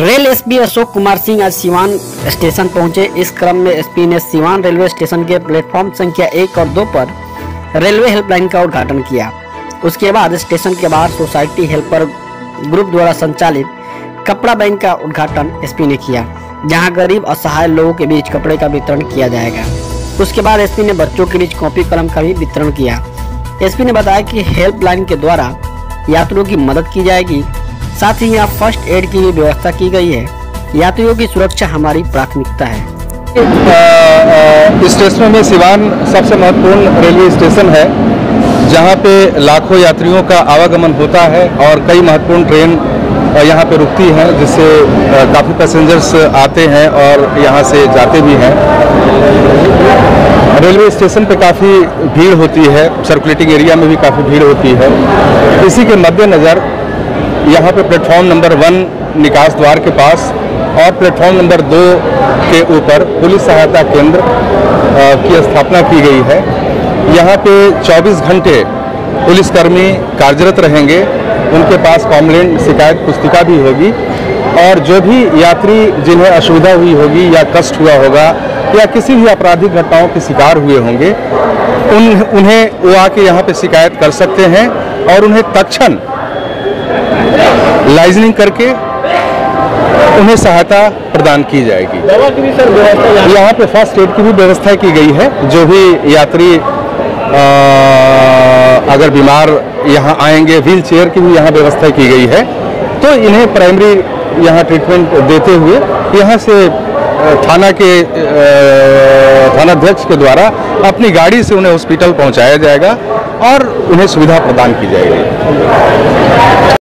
Rail SP Ashok Kumar Singh आज Siwan station पहुँचे। इस क्रम में एसपी ने सिवान रेलवे स्टेशन के प्लेटफॉर्म संख्या एक और दो पर रेलवे हेल्पलाइन का उद्घाटन किया। उसके बाद स्टेशन के बाहर सोसाइटी हेल्पर ग्रुप द्वारा संचालित कपड़ा बैंक का उद्घाटन एसपी ने किया, जहाँ गरीब असहाय लोगों के बीच कपड़े का वितरण किया जाएगा। उसके बाद एसपी ने बच्चों के बीच कॉपी कलम का भी वितरण किया। एसपी ने बताया कि हेल्पलाइन के द्वारा यात्रियों की मदद की जाएगी साथ ही यहाँ फ़र्स्ट एड की भी व्यवस्था की गई है। यात्रियों की सुरक्षा हमारी प्राथमिकता है। स्टेशनों में सिवान सबसे महत्वपूर्ण रेलवे स्टेशन है, जहाँ पे लाखों यात्रियों का आवागमन होता है और कई महत्वपूर्ण ट्रेन यहाँ पे रुकती हैं, जिससे काफ़ी पैसेंजर्स आते हैं और यहाँ से जाते भी हैं। रेलवे स्टेशन पे काफ़ी भीड़ होती है सर्कुलेटिंग एरिया में भी काफ़ी भीड़ होती है। इसी के मद्देनज़र यहाँ पे प्लेटफॉर्म नंबर वन निकास द्वार के पास और प्लेटफॉर्म नंबर दो के ऊपर पुलिस सहायता केंद्र की स्थापना की गई है। यहाँ पे 24 घंटे पुलिसकर्मी कार्यरत रहेंगे। उनके पास कॉम्प्लेंट शिकायत, पुस्तिका भी होगी और जो भी यात्री जिन्हें असुविधा हुई होगी या कष्ट हुआ होगा या किसी भी आपराधिक घटनाओं के शिकार हुए होंगे उन उन्हें वो आके यहाँ पे शिकायत कर सकते हैं और उन्हें तत्क्षण लाइजनिंग करके उन्हें सहायता प्रदान की जाएगी। यहाँ पे फ़र्स्ट एड की भी व्यवस्था की गई है। जो भी यात्री अ, अगर बीमार यहाँ आएँगे व्हील चेयर की भी यहाँ व्यवस्था की गई है। तो इन्हें प्राइमरी यहाँ ट्रीटमेंट देते हुए यहाँ से थाना के थानाध्यक्ष के द्वारा अपनी गाड़ी से उन्हें हॉस्पिटल पहुँचाया जाएगा और उन्हें सुविधा प्रदान की जाएगी।